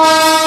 Bye.